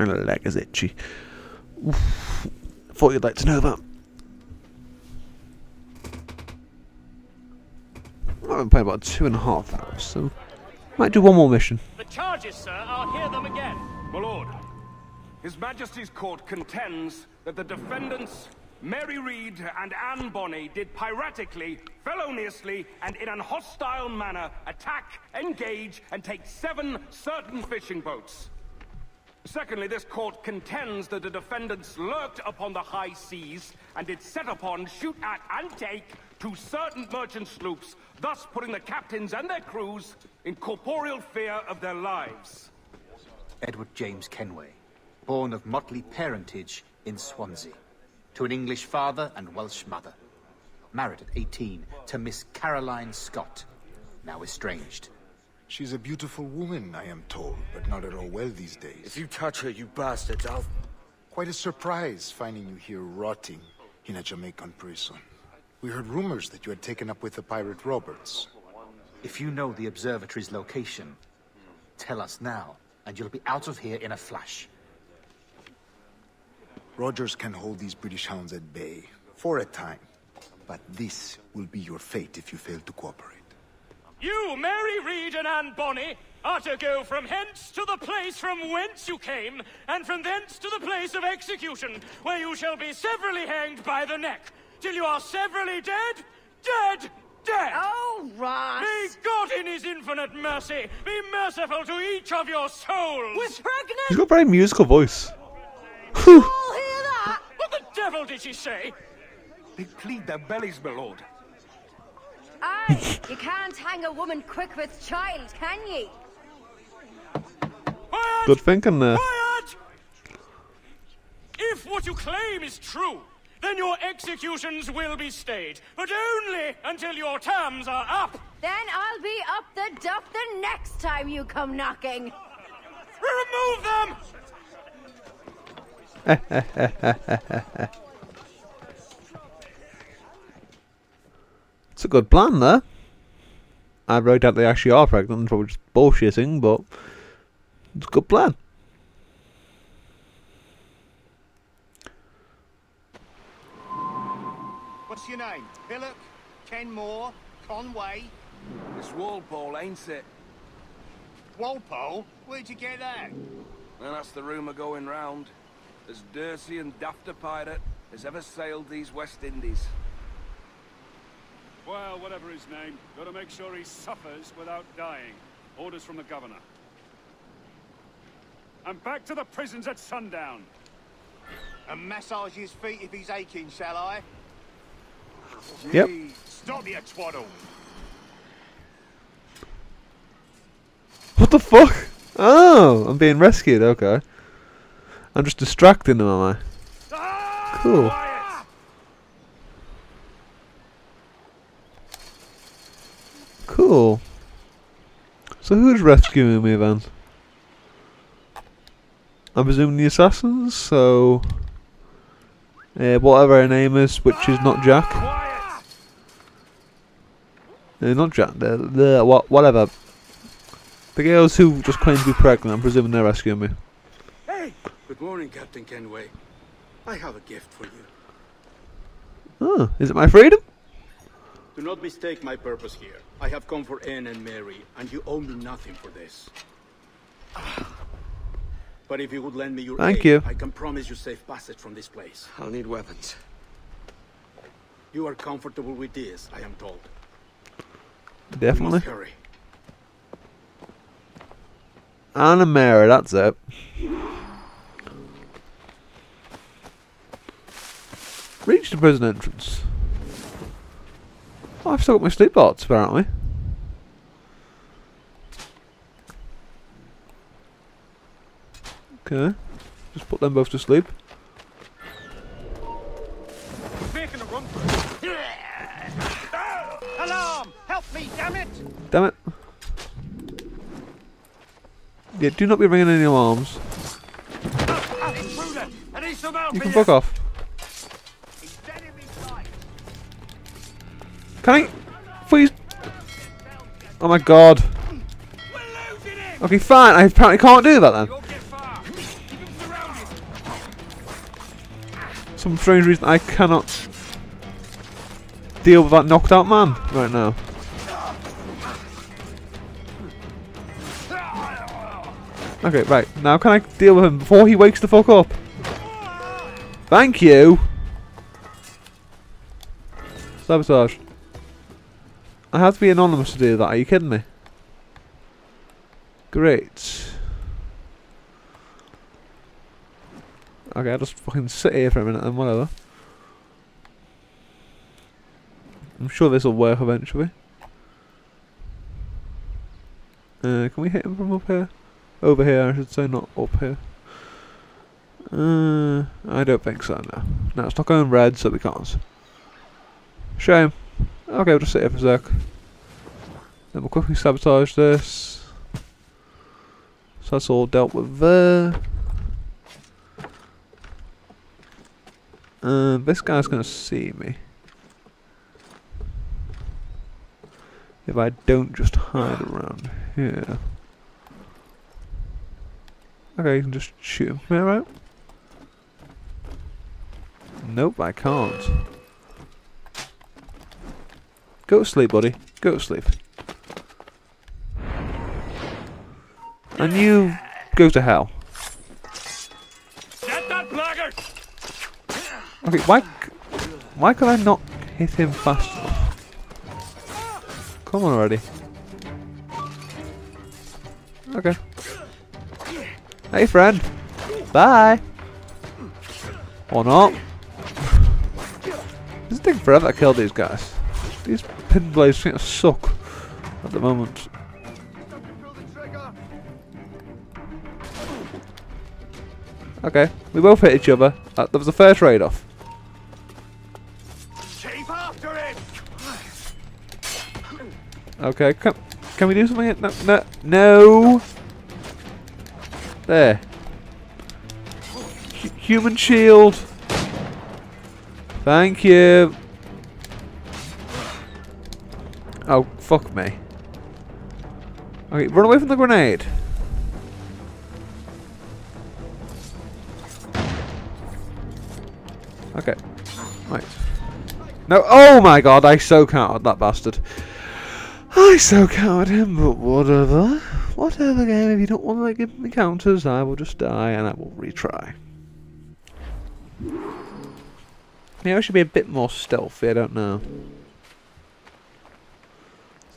My leg is itchy. Oof. Thought you'd like to know that. I've been playing about two and a half hours, so might do one more mission. The charges, sir, I'll hear them again. My lord, His Majesty's court contends that the defendants, Mary Read and Anne Bonny, did piratically, feloniously, and in an hostile manner attack, engage, and take seven certain fishing boats. Secondly, this court contends that the defendants lurked upon the high seas and did set upon, shoot at, and take two certain merchant sloops, thus putting the captains and their crews in corporeal fear of their lives. Edward James Kenway, born of motley parentage in Swansea, to an English father and Welsh mother. Married at 18 to Miss Caroline Scott, now estranged. She's a beautiful woman, I am told, but not at all well these days. If you touch her, you bastards, I'll... Quite a surprise finding you here rotting in a Jamaican prison. We heard rumors that you had taken up with the pirate Roberts. If you know the observatory's location, tell us now, and you'll be out of here in a flash. Rogers can hold these British hounds at bay, for a time. But this will be your fate if you fail to cooperate. You, Mary Read and Anne Bonny, are to go from hence to the place from whence you came, and from thence to the place of execution, where you shall be severally hanged by the neck, till you are severally dead, dead, dead! Oh, Ross! May God in his infinite mercy be merciful to each of your souls! We're He's pregnant! got a very musical voice. All hear that? What the devil did she say? They plead their bellies, my lord. Aye, you can't hang a woman quick with child, can ye? Quiet! Good thinking there. Quiet! If what you claim is true, then your executions will be stayed, but only until your terms are up. Then I'll be up the duff the next time you come knocking. Remove them! It's a good plan there. I wrote out they actually are pregnant, probably just bullshitting, but it's a good plan. What's your name? Pillock? Kenmore? Conway? It's Walpole, ain't it? Walpole? Where'd you get that? And that's the rumour going round. As dirty and daft a pirate as ever sailed these West Indies. Well, whatever his name, gotta make sure he suffers without dying. Orders from the governor. And back to the prisons at sundown. And massage his feet if he's aching, shall I? Yep. Gee, Stop your twaddle! What the fuck? Oh, I'm being rescued. Okay. I'm just distracting them, am I? Ah, cool. Quiet! Cool. So who's rescuing me then? I'm presuming the assassins, so... Uh, whatever her name is, which is not Jack. Uh, not Jack, the, the, wha- whatever. The girls who just claim to be pregnant, I'm presuming they're rescuing me. Hey! Good morning, Captain Kenway. I have a gift for you. Oh, is it my freedom? Do not mistake my purpose here. I have come for Anne and Mary, and you owe me nothing for this. But if you would lend me your Thank aid, you. I can promise you safe passage from this place. I'll need weapons. You are comfortable with this, I am told. Definitely. must hurry. Anna Mary, that's it. Reach the prison entrance. Oh, I've still got my sleep bots, apparently. Okay. Just put them both to sleep. Making a run for it. Alarm! Help me, damn it! Damn it. Yeah, do not be ringing any alarms. Intruder! I need some help You can fuck off. Can I? Please. Oh my god. Okay, fine. I apparently can't do that then. Some strange reason I cannot deal with that knocked out man right now. Okay, right. Now can I deal with him before he wakes the fuck up? Thank you! Sabotage. I have to be anonymous to do that, are you kidding me? Great. Okay, I'll just fucking sit here for a minute and whatever. I'm sure this will work eventually. Uh, can we hit him from up here? Over here, I should say, not up here. Uh, I don't think so, no. No, it's not going red, so we can't. Shame. Okay, we'll just sit here for a sec. Then we'll quickly sabotage this. So that's all dealt with there. Uh, this guy's gonna see me. If I don't just hide around here. Okay, you can just shoot him. Am I right? Nope, I can't. Go to sleep, buddy. Go to sleep. And you go to hell. Get that blackguard! Okay, why, why could I not hit him fast enough? Come on already. Okay. Hey friend. Bye. Or not. This is taking forever to kill these guys. These pin blades seem to suck at the moment. Okay, we both hit each other. Uh, that was the first raid off. Keep after him! Okay, can, can we do something? No, no, no. There. Hu- human shield. Thank you. Oh, fuck me. Okay, run away from the grenade. Okay. Right. No, oh my god, I so counted that bastard. I so counted him, but whatever. Whatever game, if you don't want to give me counters, I will just die and I will retry. Maybe I should be a bit more stealthy, I don't know.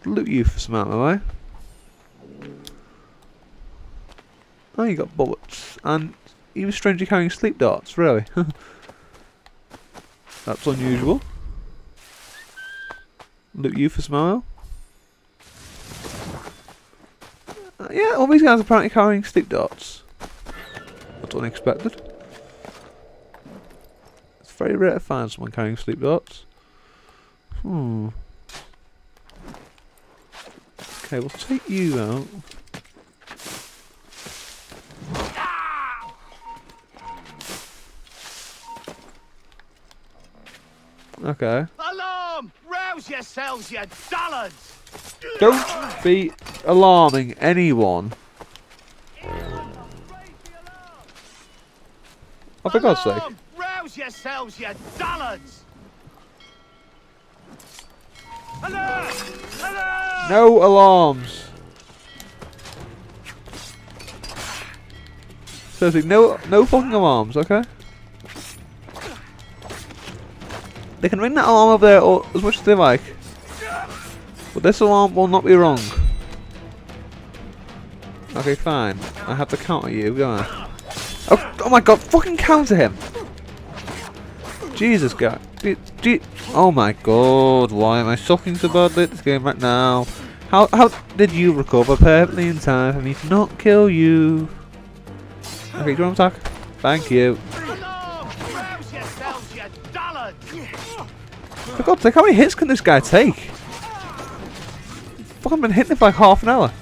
Loot you for some ammo? Oh, you got bullets. And you were strangely carrying sleep darts, really? That's unusual. Loot you for ammo. Uh, yeah, all these guys are apparently carrying sleep darts. That's unexpected. It's very rare to find someone carrying sleep darts. Hmm. Okay, we'll take you out. Okay. Alarm! Rouse yourselves, you dullards! Don't be alarming anyone. Oh, for God's sake. Rouse yourselves, you dullards! No alarms. Seriously, no, no fucking alarms, okay? They can ring that alarm over there or as much as they like. But this alarm will not be wrong. Okay, fine. I have to counter you, don't I? Oh, oh my god, fucking counter him! Jesus, God. Gee- Oh my god, why am I sucking so badly at this game right now? How, how did you recover perfectly in time for me to not kill you? Okay, to attack? Thank you. For God's sake, how many hits can this guy take? I've been hitting it for like half an hour.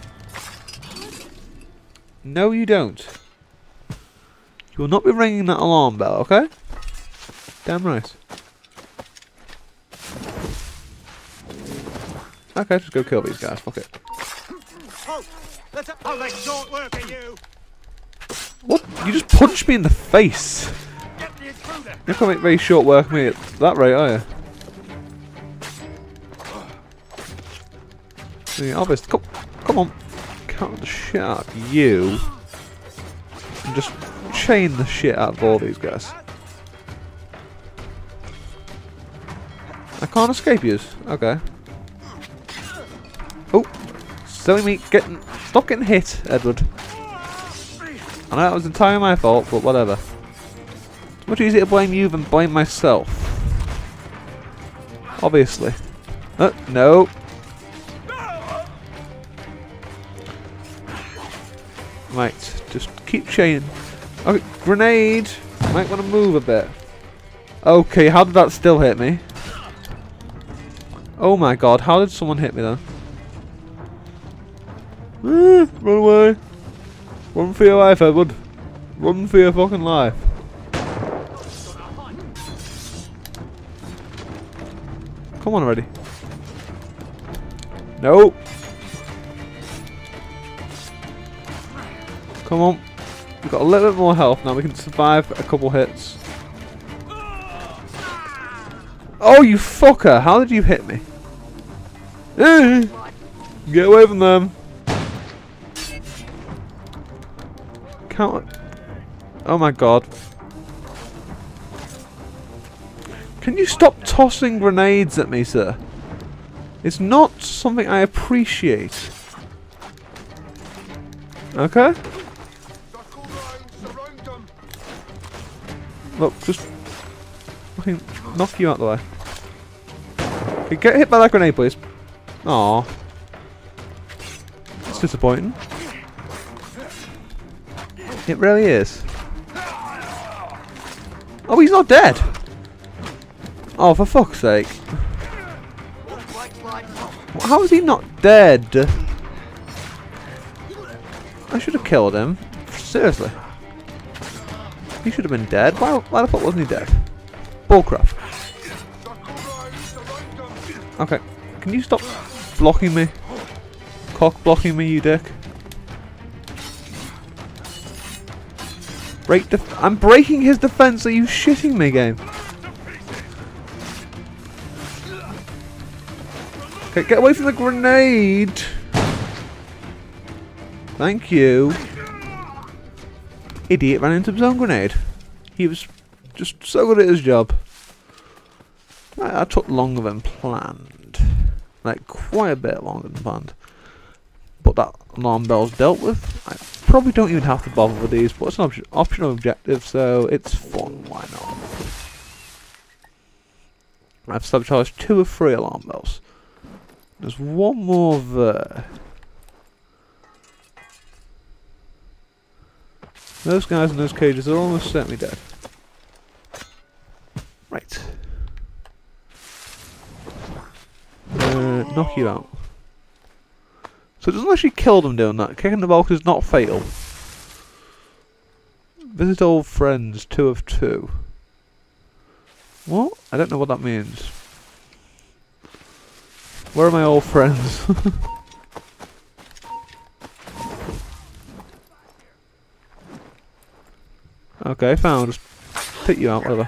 No, you don't. You will not be ringing that alarm bell, okay? Damn right. Okay, just go kill these guys. Fuck it. Oh, work you! What? You just punched me in the face. You're gonna make very short work of me at that rate, are you? The obvious. Come, come on. Count the shit out of you. And just chain the shit out of all these guys. I can't escape you. Okay. Silly me getting... Stop getting hit, Edward. I know that was entirely my fault, but whatever. It's much easier to blame you than blame myself. Obviously. Uh, no. Right, just keep chaining. Okay, grenade! Might want to move a bit. Okay, how did that still hit me? Oh my god, how did someone hit me then? Eh, run away! Run for your life, Edward. Run for your fucking life. Come on already. No. Come on. We've got a little bit more health now. We can survive a couple hits. Oh, you fucker! How did you hit me? Eh. Get away from them. Can't. Oh my god. Can you stop tossing grenades at me, sir? It's not something I appreciate. Okay? Look, just fucking knock you out the way. Okay, get hit by that grenade, please. Aw. It's disappointing. It really is. Oh, he's not dead! Oh, for fuck's sake. How is he not dead? I should have killed him. Seriously. He should have been dead. Why, why the fuck wasn't he dead? Bullcrap. Okay. Can you stop blocking me? Cock blocking me, you dick. Break def I'm breaking his defense. Are you shitting me, game? Okay, get away from the grenade. Thank you. Idiot ran into his own grenade. He was just so good at his job. That took longer than planned. Like, quite a bit longer than planned. But that alarm bell's dealt with. I probably don't even have to bother with these, but it's an op optional objective, so it's fun. Why not? I've sabotaged two of three alarm bells. There's one more there. Those guys in those cages are almost certainly dead. Right. Uh, knock you out. So it doesn't actually kill them doing that. Kicking the bulk is not fatal. Visit old friends, two of two. What? I don't know what that means. Where are my old friends? okay, found. Just pick you out, whatever.